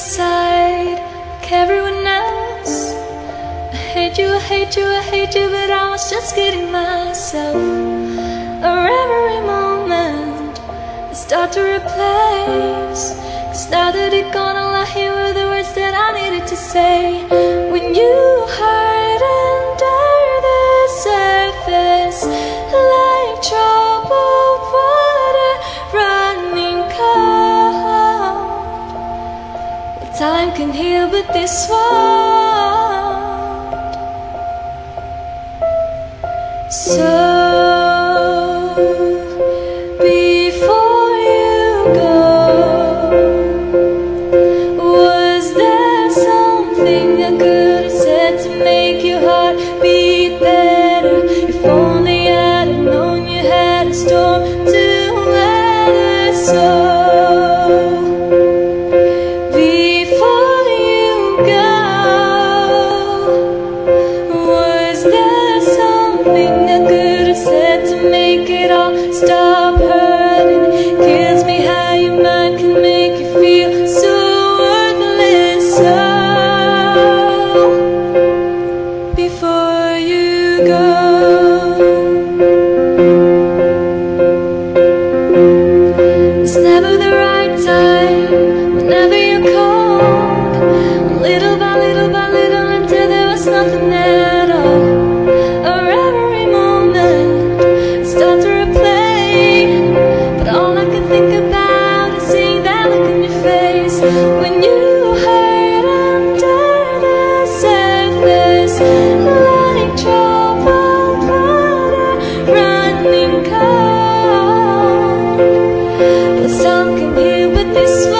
side like everyone else. I hate you, I hate you, I hate you, but I was just kidding myself. every moment I start to replace. Cause now that you're gone, Time can heal, but this won't. So. Before you go, was there something I could have said to make your heart beat better? If only I'd known you had a storm to weather. So come, in here with this